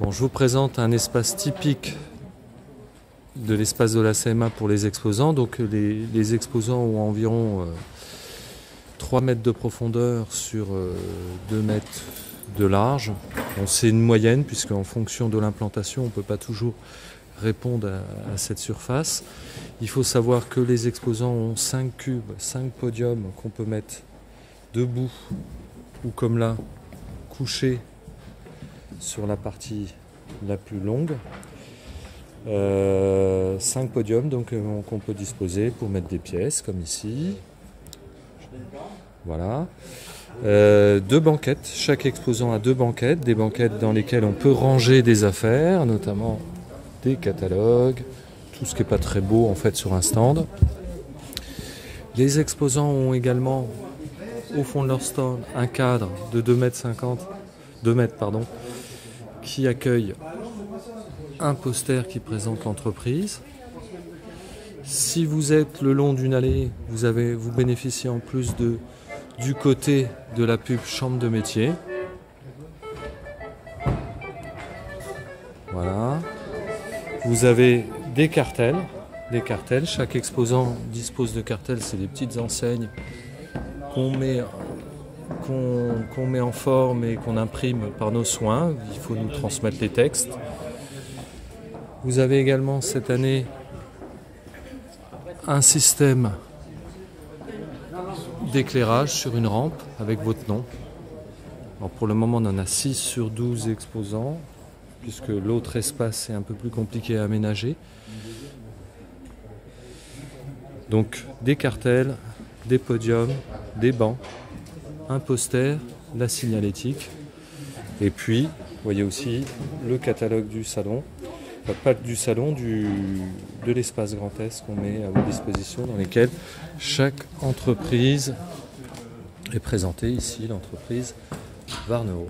Je vous présente un espace typique de l'espace de la CMA pour les exposants. Donc les, exposants ont environ euh, 3 mètres de profondeur sur euh, 2 mètres de large. C'est une moyenne puisque en fonction de l'implantation, on ne peut pas toujours répondre à, à cette surface. Il faut savoir que les exposants ont 5 cubes, 5 podiums qu'on peut mettre debout ou comme là, couchés sur la partie la plus longue. 5 podiums donc euh, qu'on peut disposer pour mettre des pièces comme ici. Voilà. Euh, deux banquettes. Chaque exposant a deux banquettes, des banquettes dans lesquelles on peut ranger des affaires, notamment des catalogues, tout ce qui n'est pas très beau en fait sur un stand. Les exposants ont également au fond de leur stand un cadre de 2 mètres 50, 2 mètres pardon, qui accueille un poster qui présente l'entreprise. Si vous êtes le long d'une allée, vous, avez, vous bénéficiez en plus de, du côté de la pub chambre de métier. Voilà. Vous avez des cartels. Des cartels. Chaque exposant dispose de cartels. C'est des petites enseignes qu'on met, qu'on met en forme et qu'on imprime par nos soins. Il faut nous transmettre les textes. Vous avez également cette année un système d'éclairage sur une rampe avec votre nom. Alors pour le moment, on en a 6 sur 12 exposants, puisque l'autre espace est un peu plus compliqué à aménager. Donc des cartels, des podiums, des bancs, un poster, la signalétique, et puis, vous voyez aussi le catalogue du salon, pas du salon, de l'espace Grand Est qu'on met à votre disposition, dans lesquels chaque entreprise est présentée ici, l'entreprise Varneo.